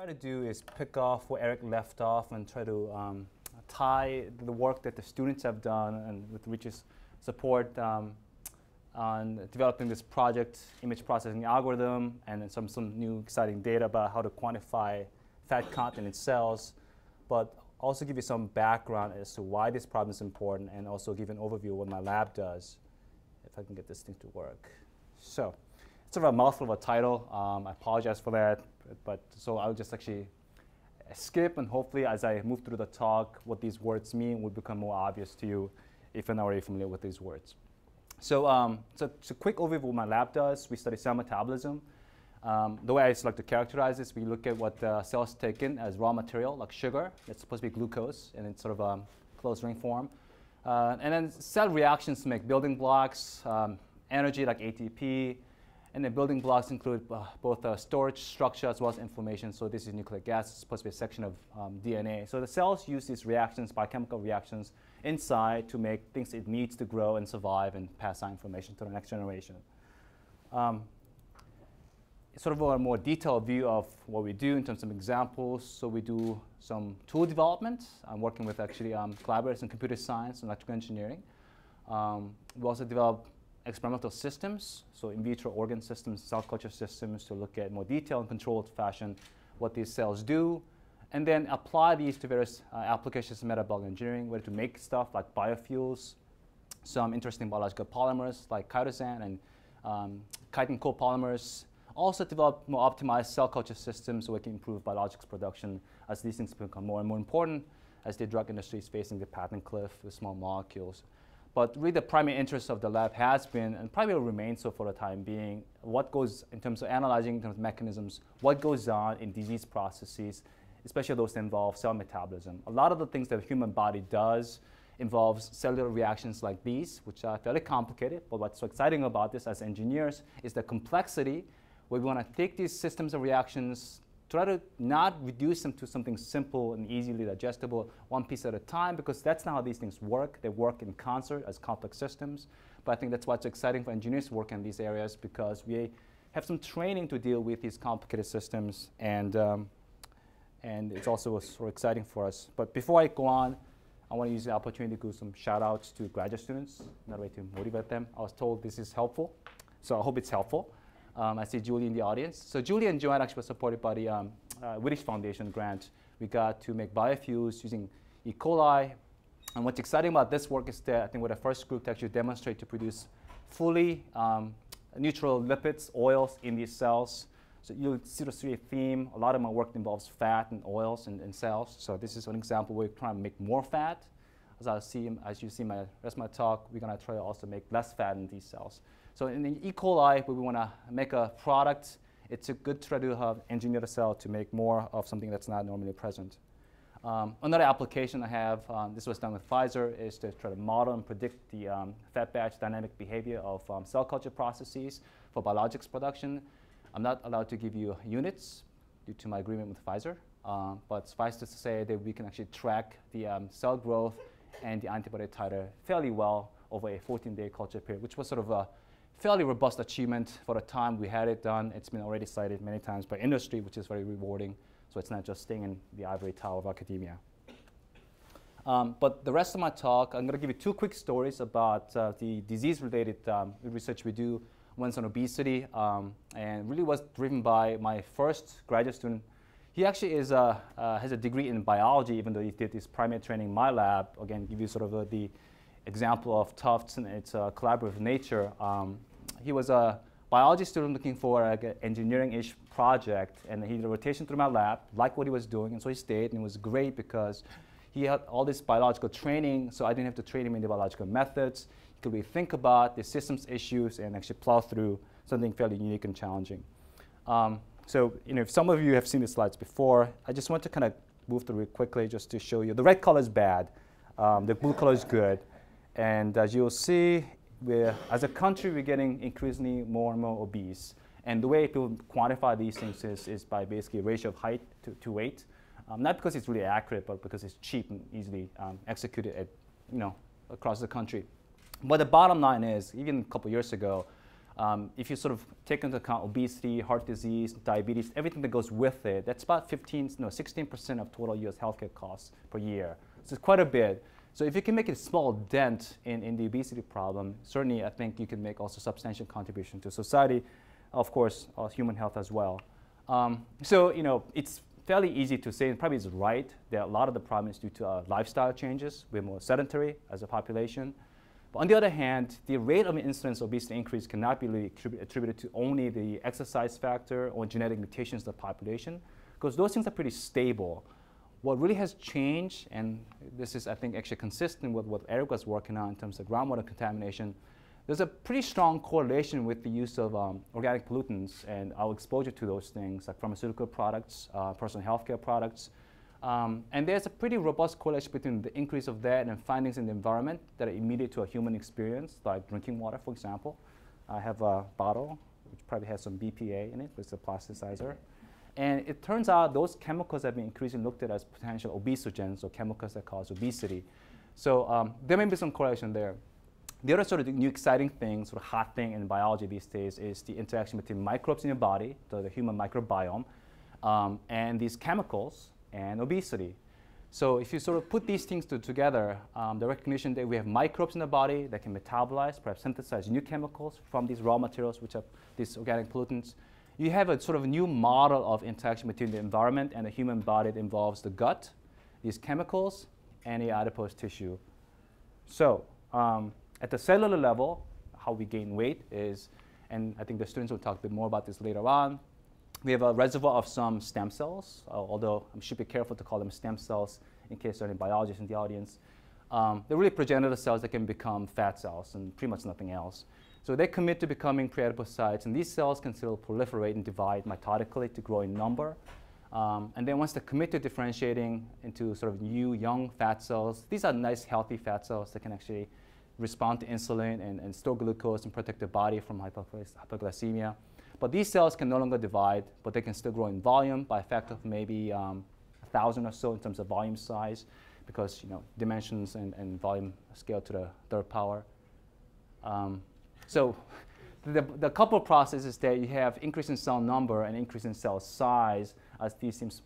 try to do is pick off where Eric left off and try to um, tie the work that the students have done and with Rich's support um, on developing this project image processing algorithm and some, some new exciting data about how to quantify fat content in cells, but also give you some background as to why this problem is important and also give an overview of what my lab does, if I can get this thing to work. So, sort of a mouthful of a title. Um, I apologize for that, but so I'll just actually skip and hopefully as I move through the talk, what these words mean will become more obvious to you if you're not already familiar with these words. So, um, so it's a quick overview of what my lab does. We study cell metabolism. Um, the way I like to characterize this, we look at what the cells take in as raw material, like sugar. It's supposed to be glucose, and it's sort of a um, closed ring form. Uh, and then cell reactions make building blocks, um, energy like ATP, and the building blocks include uh, both uh, storage structure as well as inflammation. So this is nucleic gas. It's supposed to be a section of um, DNA. So the cells use these reactions, biochemical reactions, inside to make things it needs to grow and survive and pass on information to the next generation. Um, sort of a more detailed view of what we do in terms of examples. So we do some tool development. I'm working with actually um, collaborators in computer science and electrical engineering. Um, we also develop experimental systems, so in vitro organ systems, cell culture systems to look at more detailed and controlled fashion what these cells do, and then apply these to various uh, applications in metabolic engineering, whether to make stuff like biofuels, some interesting biological polymers like chitosan and um, chitin copolymers. Also develop more optimized cell culture systems so we can improve biologics production as these things become more and more important as the drug industry is facing the patent cliff with small molecules. But really the primary interest of the lab has been, and probably will remain so for the time being, what goes in terms of analyzing in terms of mechanisms, what goes on in disease processes, especially those that involve cell metabolism. A lot of the things that the human body does involves cellular reactions like these, which are fairly complicated. But what's so exciting about this as engineers is the complexity we want to take these systems of reactions, try to not reduce them to something simple and easily digestible, one piece at a time, because that's not how these things work. They work in concert as complex systems. But I think that's what's exciting for engineers to work in these areas because we have some training to deal with these complicated systems, and, um, and it's also sort of exciting for us. But before I go on, I want to use the opportunity to give some shout outs to graduate students, another way to motivate them. I was told this is helpful, so I hope it's helpful. Um, I see Julie in the audience. So Julie and Joanne actually were supported by the um, uh, British Foundation grant. We got to make biofuels using E. coli. And what's exciting about this work is that I think we're the first group to actually demonstrate to produce fully um, neutral lipids, oils in these cells. So you'll see the theme. A lot of my work involves fat and oils and, in cells. So this is an example where we're trying to make more fat. As I see, as you see my rest of my talk, we're going to try to also make less fat in these cells. So in E. coli, where we want to make a product, it's a good try to have engineered a cell to make more of something that's not normally present. Um, another application I have, um, this was done with Pfizer, is to try to model and predict the um, fed batch dynamic behavior of um, cell culture processes for biologics production. I'm not allowed to give you units due to my agreement with Pfizer, uh, but suffice to say that we can actually track the um, cell growth and the antibody titer fairly well over a 14-day culture period, which was sort of a fairly robust achievement for the time we had it done. It's been already cited many times by industry, which is very rewarding. So it's not just staying in the ivory tower of academia. Um, but the rest of my talk, I'm going to give you two quick stories about uh, the disease-related um, research we do. One's on obesity, um, and really was driven by my first graduate student. He actually is a, uh, has a degree in biology, even though he did his primary training in my lab. Again, give you sort of a, the example of Tufts and its uh, collaborative nature. He was a biology student looking for like an engineering-ish project, and he did a rotation through my lab, liked what he was doing, and so he stayed, and it was great because he had all this biological training, so I didn't have to train him in the biological methods. He could really think about the systems issues and actually plow through something fairly unique and challenging. Um, so, you know, if some of you have seen the slides before, I just want to kind of move through it quickly just to show you. The red color is bad. Um, the blue color is good. And as you'll see, we're, as a country, we're getting increasingly more and more obese. And the way to quantify these things is, is by basically ratio of height to, to weight. Um, not because it's really accurate, but because it's cheap and easily um, executed at, you know, across the country. But the bottom line is, even a couple years ago, um, if you sort of take into account obesity, heart disease, diabetes, everything that goes with it, that's about 15, no, 16% of total U.S. healthcare costs per year. So it's quite a bit. So if you can make a small dent in, in the obesity problem, certainly I think you can make also substantial contribution to society, of course, uh, human health as well. Um, so you know, it's fairly easy to say, and probably is right, that a lot of the problem is due to uh, lifestyle changes. We're more sedentary as a population. But on the other hand, the rate of incidence of obesity increase cannot be really attributed to only the exercise factor or genetic mutations of the population, because those things are pretty stable. What really has changed, and this is, I think, actually consistent with what Eric was working on in terms of groundwater contamination, there's a pretty strong correlation with the use of um, organic pollutants and our exposure to those things, like pharmaceutical products, uh, personal healthcare products, um, and there's a pretty robust correlation between the increase of that and findings in the environment that are immediate to a human experience, like drinking water, for example. I have a bottle which probably has some BPA in it, which is a plasticizer. And it turns out those chemicals have been increasingly looked at as potential obesogens or chemicals that cause obesity. So um, there may be some correlation there. The other sort of new exciting thing, sort of hot thing in biology these days, is the interaction between microbes in your body, the, the human microbiome, um, and these chemicals and obesity. So if you sort of put these things to, together, um, the recognition that we have microbes in the body that can metabolize, perhaps synthesize new chemicals from these raw materials, which are these organic pollutants, you have a sort of new model of interaction between the environment and the human body that involves the gut, these chemicals, and the adipose tissue. So um, at the cellular level, how we gain weight is, and I think the students will talk a bit more about this later on, we have a reservoir of some stem cells, although I should be careful to call them stem cells in case there are any biologists in the audience. Um, they're really progenitor cells that can become fat cells and pretty much nothing else. So they commit to becoming preadipocytes, and these cells can still proliferate and divide mitotically to grow in number. Um, and then once they commit to differentiating into sort of new young fat cells, these are nice healthy fat cells that can actually respond to insulin and, and store glucose and protect the body from hypoglycemia. But these cells can no longer divide, but they can still grow in volume by a factor of maybe um, a thousand or so in terms of volume size, because you know dimensions and, and volume scale to the third power. Um, so the, the couple processes that you have increase in cell number and increase in cell size as these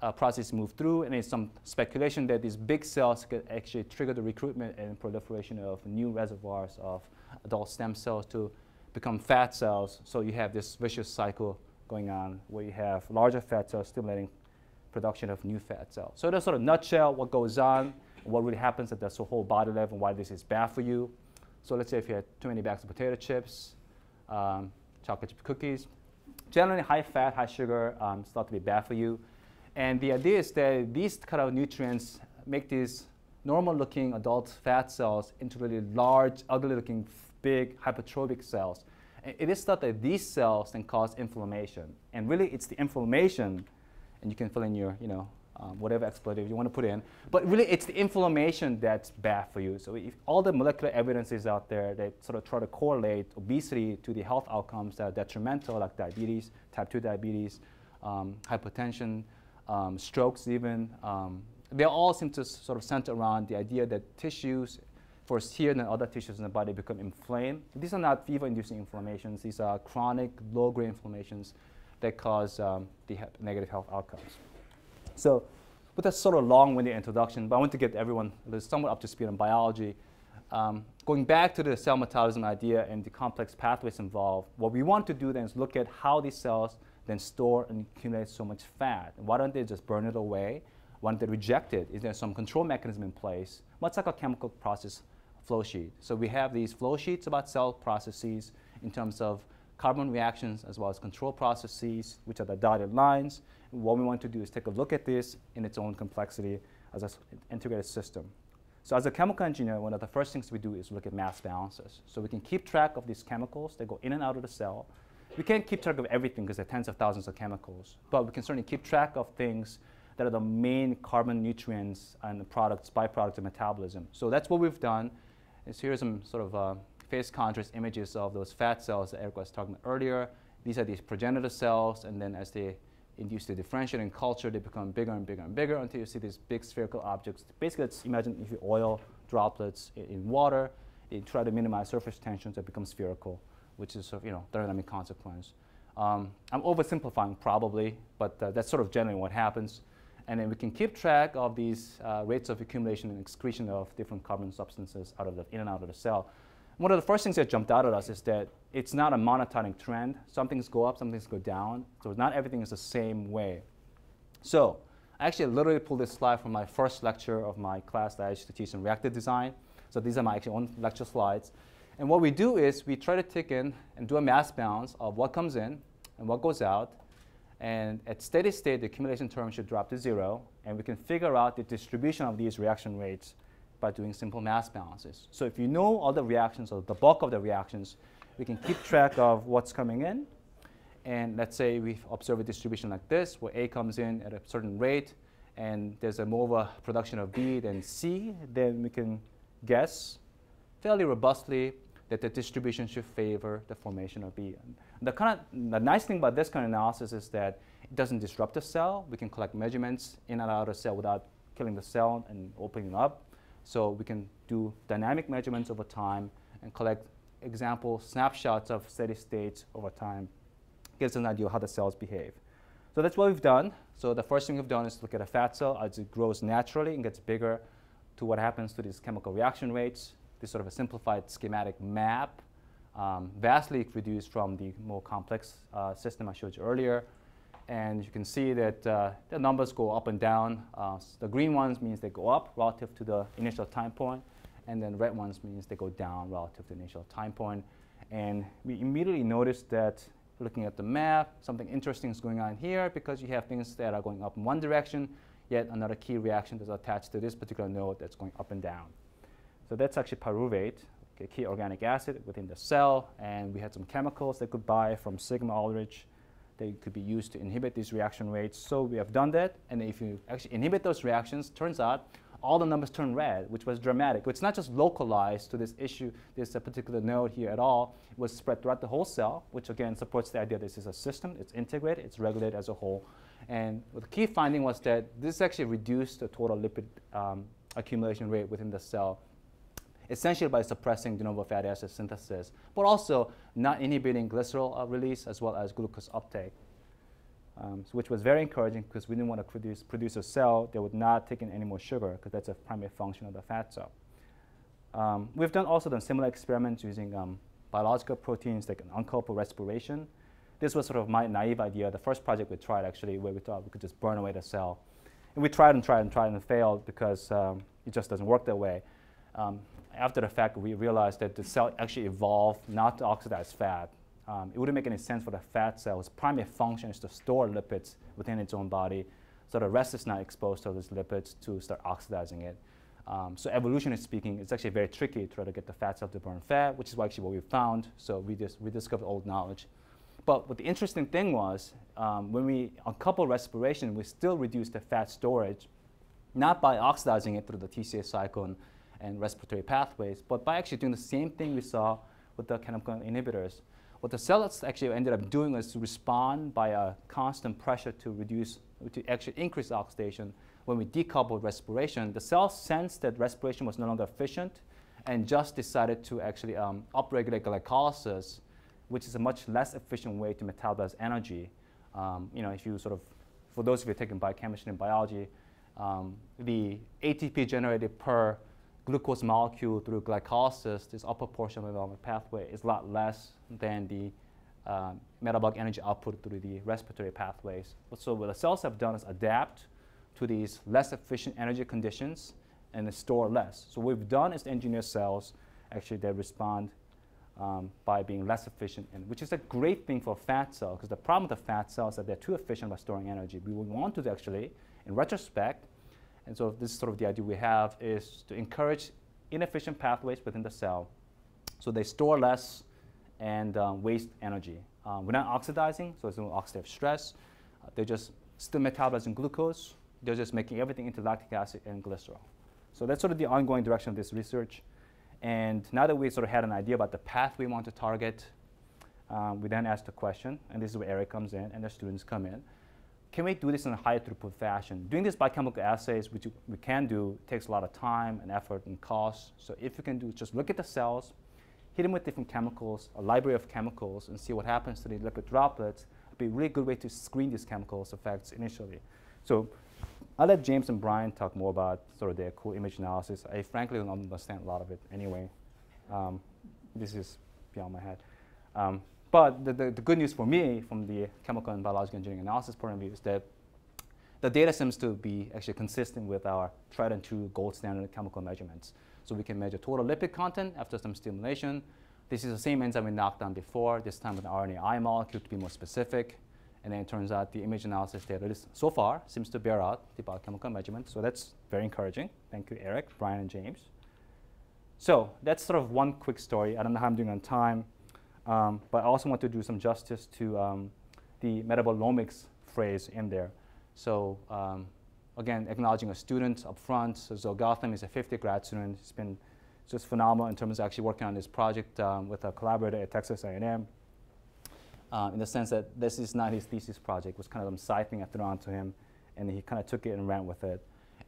uh, processes move through, and there's some speculation that these big cells could actually trigger the recruitment and proliferation of new reservoirs of adult stem cells to become fat cells. So you have this vicious cycle going on where you have larger fat cells stimulating production of new fat cells. So that's sort of nutshell what goes on, what really happens at the whole body level, and why this is bad for you. So let's say if you had too many bags of potato chips, um, chocolate chip cookies, generally high fat, high sugar um, start to be bad for you. And the idea is that these kind of nutrients make these normal looking adult fat cells into really large, ugly looking big hypertrophic cells. And it is thought that these cells can cause inflammation. And really, it's the inflammation, and you can fill in your, you know, um, whatever expletive you want to put in. But really, it's the inflammation that's bad for you. So if all the molecular evidence is out there that sort of try to correlate obesity to the health outcomes that are detrimental, like diabetes, type 2 diabetes, um, hypertension, um, strokes even, um, they all seem to sort of center around the idea that tissues First, here and other tissues in the body become inflamed. These are not fever-inducing inflammations. These are chronic, low-grade inflammations that cause um, the negative health outcomes. So with that sort of long-winded introduction, but I want to get everyone somewhat up to speed on biology. Um, going back to the cell metabolism idea and the complex pathways involved, what we want to do then is look at how these cells then store and accumulate so much fat. Why don't they just burn it away? Why don't they reject it? Is there some control mechanism in place? Much like a chemical process flow sheet. So we have these flow sheets about cell processes in terms of carbon reactions as well as control processes, which are the dotted lines. And what we want to do is take a look at this in its own complexity as an integrated system. So as a chemical engineer, one of the first things we do is look at mass balances. So we can keep track of these chemicals that go in and out of the cell. We can't keep track of everything because there are tens of thousands of chemicals, but we can certainly keep track of things that are the main carbon nutrients and products, byproducts of metabolism. So that's what we've done is here are some sort of uh, phase contrast images of those fat cells that Eric was talking about earlier. These are these progenitor cells, and then as they induce the differentiate in culture, they become bigger and bigger and bigger until you see these big spherical objects. Basically, imagine if you oil droplets in, in water, you try to minimize surface tension, so it becomes spherical. which is sort of, you know, thermodynamic consequence. Um, I'm oversimplifying probably, but uh, that's sort of generally what happens. And then we can keep track of these uh, rates of accumulation and excretion of different carbon substances out of the, in and out of the cell. One of the first things that jumped out at us is that it's not a monotonic trend. Some things go up, some things go down. So not everything is the same way. So I actually literally pulled this slide from my first lecture of my class that I used to teach in reactor design. So these are my actual own lecture slides. And what we do is we try to take in and do a mass balance of what comes in and what goes out. And at steady state, the accumulation term should drop to zero. And we can figure out the distribution of these reaction rates by doing simple mass balances. So if you know all the reactions or the bulk of the reactions, we can keep track of what's coming in. And let's say we observe a distribution like this, where A comes in at a certain rate, and there's a more of a production of B than C, then we can guess fairly robustly that the distribution should favor the formation of B. The, kind of, the nice thing about this kind of analysis is that it doesn't disrupt the cell. We can collect measurements in and out of the cell without killing the cell and opening it up. So we can do dynamic measurements over time and collect example snapshots of steady states over time. Gives an idea of how the cells behave. So that's what we've done. So the first thing we've done is look at a fat cell as it grows naturally and gets bigger to what happens to these chemical reaction rates. This sort of a simplified schematic map, um, vastly reduced from the more complex uh, system I showed you earlier. And you can see that uh, the numbers go up and down. Uh, so the green ones means they go up relative to the initial time point, and then red ones means they go down relative to the initial time point. And we immediately noticed that looking at the map, something interesting is going on here because you have things that are going up in one direction, yet another key reaction that's attached to this particular node that's going up and down. So that's actually pyruvate, a key organic acid within the cell, and we had some chemicals that could buy from Sigma Aldrich. They could be used to inhibit these reaction rates. So we have done that, and if you actually inhibit those reactions, turns out all the numbers turn red, which was dramatic. It's not just localized to this issue, this uh, particular node here at all. It was spread throughout the whole cell, which again supports the idea this is a system, it's integrated, it's regulated as a whole. And the key finding was that this actually reduced the total lipid um, accumulation rate within the cell, essentially by suppressing de novo fatty acid synthesis, but also not inhibiting glycerol uh, release as well as glucose uptake um, so which was very encouraging because we didn't want to produce, produce a cell that would not take in any more sugar because that's a primary function of the fat cell. Um, we've done also done similar experiments using um, biological proteins like uncoupled respiration. This was sort of my naive idea, the first project we tried actually, where we thought we could just burn away the cell. And we tried and tried and tried and failed because um, it just doesn't work that way. Um, after the fact, we realized that the cell actually evolved not to oxidize fat, um, it wouldn't make any sense for the fat cell's primary function is to store lipids within its own body, so the rest is not exposed to those lipids to start oxidizing it. Um, so evolutionarily speaking, it's actually very tricky to try to get the fat cell to burn fat, which is actually what we found. So we just we discovered old knowledge. But what the interesting thing was, um, when we uncouple respiration, we still reduce the fat storage, not by oxidizing it through the TCA cycle and, and respiratory pathways, but by actually doing the same thing we saw with the chemical inhibitors. What the cells actually ended up doing was to respond by a constant pressure to reduce, to actually increase oxidation. When we decoupled respiration, the cells sensed that respiration was no longer efficient and just decided to actually um, upregulate glycolysis, which is a much less efficient way to metabolize energy. Um, you know, if you sort of, for those of you taking biochemistry and biology, um, the ATP generated per glucose molecule through glycolysis, this upper portion of the metabolic pathway, is a lot less than the uh, metabolic energy output through the respiratory pathways. So what the cells have done is adapt to these less efficient energy conditions and store less. So what we've done is engineer cells actually they respond um, by being less efficient, and which is a great thing for fat cells because the problem with the fat cells is that they're too efficient by storing energy. We would want to actually, in retrospect, and so this is sort of the idea we have is to encourage inefficient pathways within the cell so they store less and um, waste energy. Um, we're not oxidizing, so there's no oxidative stress. Uh, they're just still metabolizing glucose. They're just making everything into lactic acid and glycerol. So that's sort of the ongoing direction of this research. And now that we sort of had an idea about the path we want to target, um, we then asked the question, and this is where Eric comes in and the students come in can we do this in a high throughput fashion? Doing this biochemical assays, which we can do, takes a lot of time and effort and cost. So if you can do just look at the cells, hit them with different chemicals, a library of chemicals, and see what happens to the lipid droplets. It'd be a really good way to screen these chemicals effects initially. So I'll let James and Brian talk more about sort of their cool image analysis. I frankly don't understand a lot of it anyway. Um, this is beyond my head. Um, but the, the, the, good news for me from the chemical and biological engineering analysis point of view is that the data seems to be actually consistent with our tried and true gold standard chemical measurements. So we can measure total lipid content after some stimulation. This is the same enzyme we knocked down before, this time with an RNAi molecule to be more specific. And then it turns out the image analysis data so far seems to bear out the biochemical measurement. So that's very encouraging. Thank you, Eric, Brian, and James. So that's sort of one quick story. I don't know how I'm doing on time, um, but I also want to do some justice to um, the metabolomics phrase in there. So um, again, acknowledging a student up front. So Zoe Gautham is a 50th grad student. He's been just phenomenal in terms of actually working on this project um, with a collaborator at Texas A&M. Uh, in the sense that this is not his thesis project, it was kind of some side thing I threw onto him, and he kind of took it and ran with it,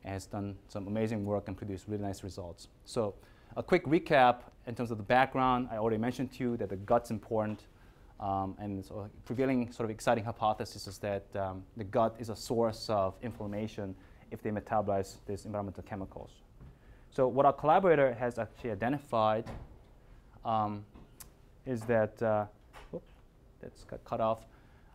and has done some amazing work and produced really nice results. So a quick recap in terms of the background, I already mentioned to you that the gut's important, um, and so prevailing sort of exciting hypothesis is that um, the gut is a source of inflammation if they metabolize these environmental chemicals. So what our collaborator has actually identified um, is that, uh, whoop, that's got cut off,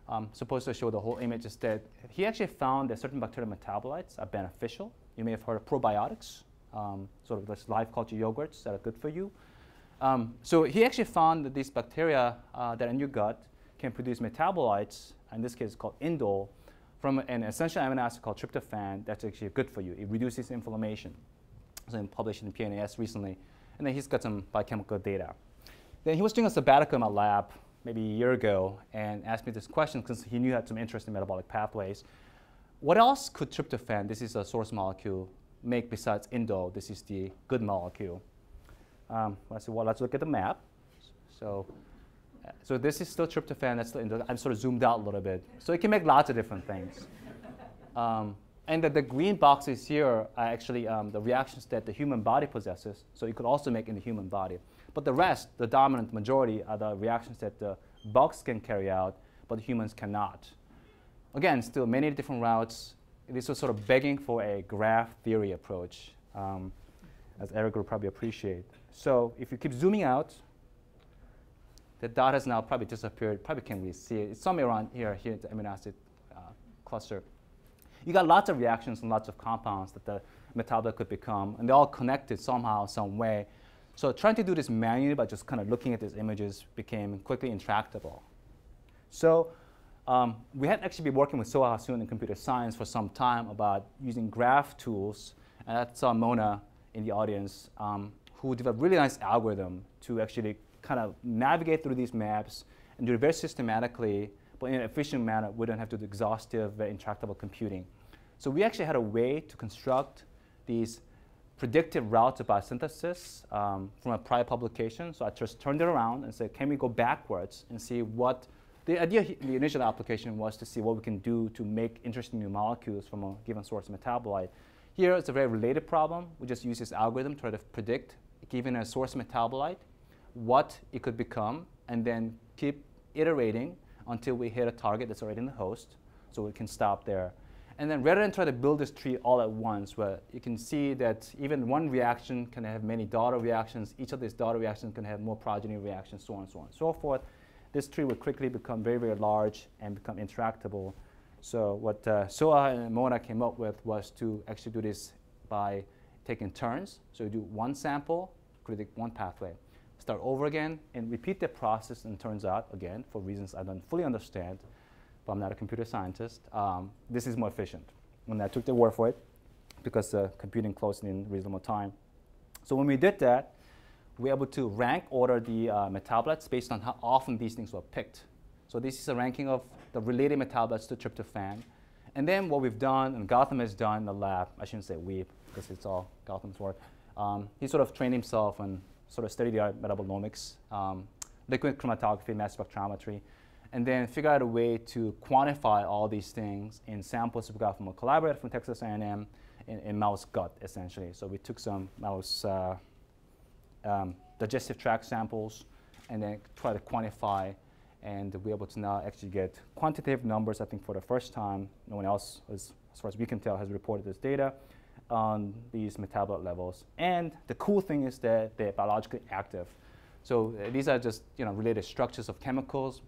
um, supposed to show the whole image is that he actually found that certain bacterial metabolites are beneficial. You may have heard of probiotics, um, sort of those live culture yogurts that are good for you. Um, so he actually found that these bacteria uh, that are in your gut can produce metabolites, in this case called indole, from an essential amino acid called tryptophan that's actually good for you. It reduces inflammation. So he published in PNAS recently. And then he's got some biochemical data. Then he was doing a sabbatical in my lab maybe a year ago and asked me this question because he knew I had some interest in metabolic pathways. What else could tryptophan, this is a source molecule, make besides indole? This is the good molecule. Um, I said, well, let's look at the map. So, so this is still tryptophan. That's still I'm sort of zoomed out a little bit. So it can make lots of different things. Um, and the, the, green boxes here are actually um, the reactions that the human body possesses. So you could also make in the human body. But the rest, the dominant majority, are the reactions that the bugs can carry out, but humans cannot. Again, still many different routes. This was sort of begging for a graph theory approach, um, as Eric will probably appreciate. So if you keep zooming out, the dot has now probably disappeared. Probably can't really see it. It's somewhere around here, here in the amino acid uh, cluster. You got lots of reactions and lots of compounds that the metabolite could become, and they're all connected somehow, some way. So trying to do this manually by just kind of looking at these images became quickly intractable. So um, we had actually been working with Soha Hassoun in computer science for some time about using graph tools, and that's uh, Mona in the audience. Um, who developed really nice algorithm to actually kind of navigate through these maps and do it very systematically, but in an efficient manner. We don't have to do exhaustive, very intractable computing. So we actually had a way to construct these predictive routes of biosynthesis um, from a prior publication. So I just turned it around and said, can we go backwards and see what the idea, the initial application was to see what we can do to make interesting new molecules from a given source metabolite. Here, it's a very related problem. We just use this algorithm to try to predict given a source metabolite, what it could become, and then keep iterating until we hit a target that's already in the host, so we can stop there. And then rather than try to build this tree all at once, where you can see that even one reaction can have many daughter reactions, each of these daughter reactions can have more progeny reactions, so on, so on, and so forth. This tree will quickly become very, very large and become intractable. So what uh, Soha and Mona came up with was to actually do this by taking turns. So you do one sample, predict one pathway. Start over again and repeat the process and turns out, again, for reasons I don't fully understand, but I'm not a computer scientist, um, this is more efficient. And I took the word for it because uh, computing closed in reasonable time. So when we did that, we were able to rank order the uh, metabolites based on how often these things were picked. So this is a ranking of the related metabolites to tryptophan. And then what we've done, and Gautham has done in the lab, I shouldn't say we, because it's all Gautham's work, um, he sort of trained himself and sort of studied the metabolomics, um, liquid chromatography, mass spectrometry, and then figure out a way to quantify all these things in samples we got from a collaborator from Texas A&M in, in, mouse gut, essentially. So we took some mouse uh, um, digestive tract samples and then try to quantify and be able to now actually get quantitative numbers. I think for the first time, no one else, as, as far as we can tell, has reported this data on these metabolite levels. And the cool thing is that they're biologically active. So uh, these are just you know related structures of chemicals.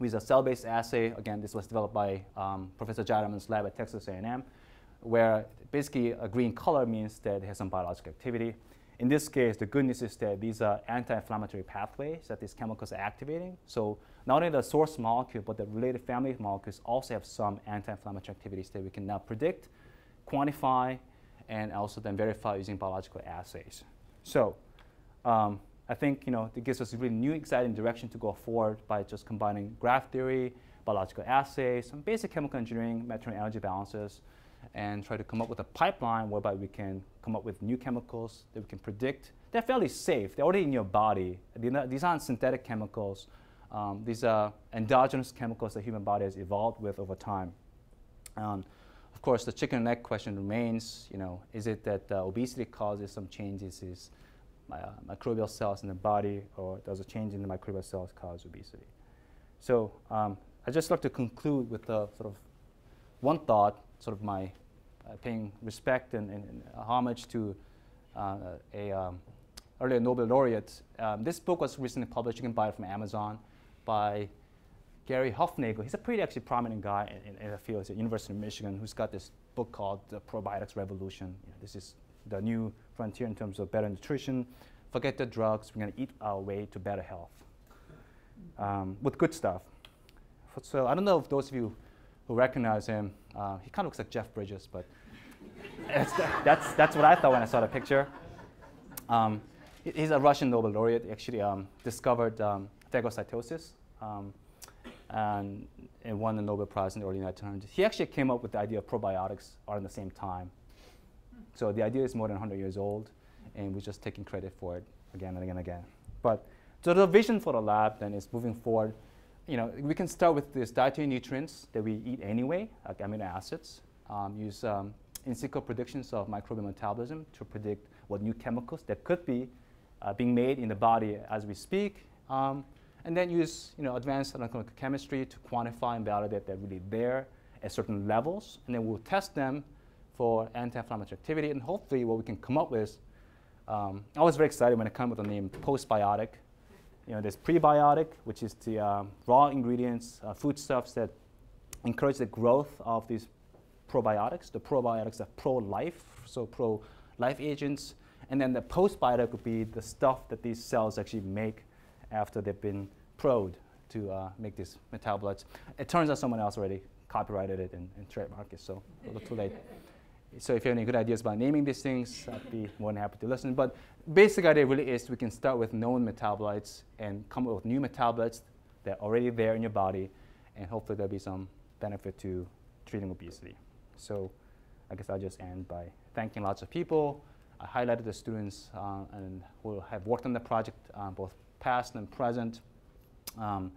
With a cell-based assay, again, this was developed by um, Professor Jayaraman's lab at Texas A&M, where basically a green color means that it has some biological activity. In this case, the good news is that these are anti-inflammatory pathways that these chemicals are activating. So not only the source molecule, but the related family of molecules also have some anti-inflammatory activities that we can now predict, quantify, and also then verify using biological assays. So um, I think you know it gives us a really new, exciting direction to go forward by just combining graph theory, biological assays, some basic chemical engineering, material energy balances, and try to come up with a pipeline whereby we can come up with new chemicals that we can predict. They're fairly safe. They're already in your body. These aren't synthetic chemicals. Um, these are endogenous chemicals the human body has evolved with over time. Um, of course, the chicken and egg question remains, you know, is it that uh, obesity causes some changes in uh, microbial cells in the body, or does a change in the microbial cells cause obesity? So um, i just like to conclude with a sort of one thought, sort of my uh, paying respect and, and, and, homage to uh, a um, earlier Nobel laureate. Um, this book was recently published. You can buy it from Amazon by Gary Huffnagle. He's a pretty actually prominent guy in, in, in the field. He's at University of Michigan who's got this book called The Probiotics Revolution. You know, this is the new frontier in terms of better nutrition. Forget the drugs. We're going to eat our way to better health um, with good stuff. So I don't know if those of you who recognize him, uh, he kind of looks like Jeff Bridges, but that's, that's, that's what I thought when I saw the picture. Um, he's a Russian Nobel laureate. Actually um, discovered um, phagocytosis um, and, and, won the Nobel Prize in the early 1900s. He actually came up with the idea of probiotics at the same time. So the idea is more than 100 years old, and we're just taking credit for it again and again and again. But so the vision for the lab then is moving forward. You know, we can start with these dietary nutrients that we eat anyway, like amino acids. Um, use um, in silico predictions of microbial metabolism to predict what new chemicals that could be uh, being made in the body as we speak. Um, and then use you know, advanced analytical chemistry to quantify and validate that they're really there at certain levels. And then we'll test them for anti-inflammatory activity. And hopefully what we can come up with, um, I was very excited when I came up with the name postbiotic. You know, there's prebiotic, which is the uh, raw ingredients, uh, foodstuffs that encourage the growth of these probiotics. The probiotics are pro-life, so pro-life agents. And then the postbiotic would be the stuff that these cells actually make after they've been probed to uh, make these metabolites. It turns out someone else already copyrighted it and, and trademarked it, so a little too late. So if you have any good ideas about naming these things, I'd be more than happy to listen. But basic idea really is we can start with known metabolites and come up with new metabolites that are already there in your body, and hopefully there'll be some benefit to treating obesity. So I guess I'll just end by thanking lots of people. I highlighted the students uh, and who have worked on the project, uh, both past and present. Um,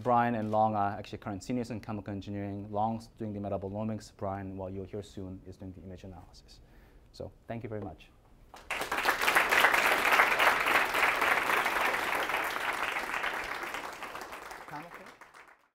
Brian and Long are actually current seniors in chemical engineering. Long's doing the metabolomics. Brian, while you'll hear soon, is doing the image analysis. So thank you very much.